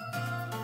Música